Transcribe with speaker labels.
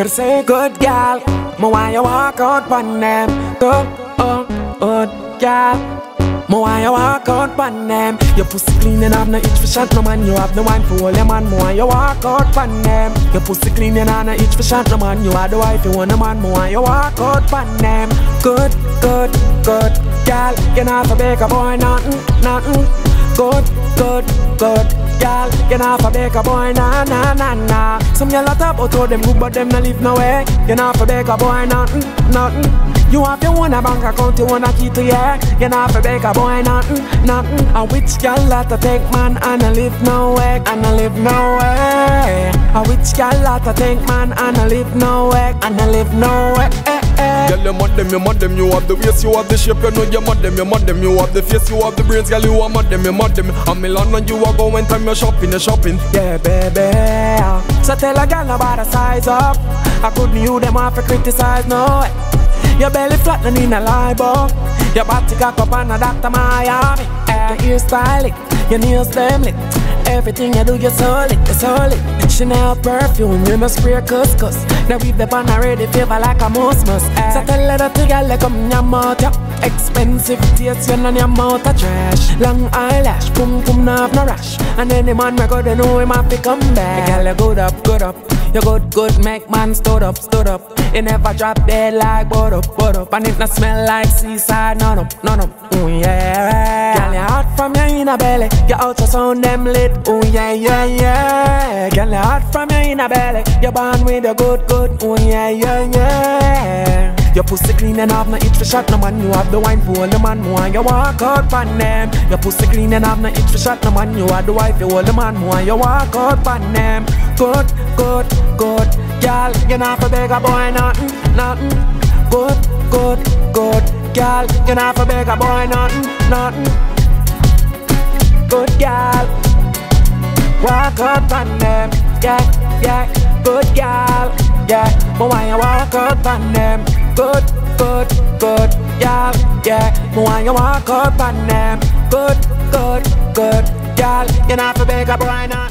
Speaker 1: Curtisay good gal, me why you walk out on them. Good, oh, good gal. Me why you walk out on them. Your pussy clean and have no itch for shot no man. You have no wine for all your man. Me why you walk out on them. Your pussy clean and have no itch for shot no man. You are the wife you want a man. Me why you walk out on them. Good, good, good gal. You not for beg a boy nothing, nothing. Good, good, good not for beg a boy nah nah nah nah. Some a talk about how them good but them no live nowhere. For beg a boy nothing, nothing. You have your own a bank account, you wanna keep to yeah. For beg a boy nothing, nothing. A which gyal that to take man and a live nowhere, and a live nowhere. A which gyal that to take man and a live nowhere, and a live nowhere.
Speaker 2: Girl, you mad them, you mad them, you have the waist, you have the shape, you know you mad them, you mad them, you have the face, you have the brains, girl, you are mad them, you mad them. I'm Milan and you are going time you shopping, you shopping.
Speaker 1: Yeah, baby. So tell a girl about the size up. I couldn't you them off to criticize, no. Your belly flat and in a libel. Your body cock up on a Dr. Miami. Your hairstyle it, your nails them lit. Everything you do, you're solid, you're solid. Chanel perfume, you know spray couscous. Now we've the pan already, flavor like a must. Eh. So tell her that the girl like come in your mouth, yeah. Expensive taste, you're know your mouth a trash. Long eyelash, boom boom, no have no rash. And any man we go to know him have to come back. Girl you good up, good up. You good, good, make man stood up, stood up. It never drop dead like butter, up, butter. up. And it not smell like seaside, none up, none up. Ooh yeah. Inner belly. Your ultrasound them lit. Ooh yeah, yeah, yeah. Girl, you hot from your inner belly. You're born with a good, good. Ooh yeah, yeah, yeah. Your pussy clean and have no itch for shot no man. You have the wine for all the man. More you walk out on them. Your pussy clean and have no itch for shot no man. You have the wife you all the man. More you walk out on them. Good, good, good. Girl, you not for beg a boy nothing, nothing. Good, good, good. Girl, you not for beg a boy nothing, nothing. Good girl, walk out on them. Yeah, yeah. Good girl, yeah. But why you walk out on them? Good, good, good. Yeah, yeah. But why you walk out on them? Good, good, good. Girl, You're not for a boy nothing.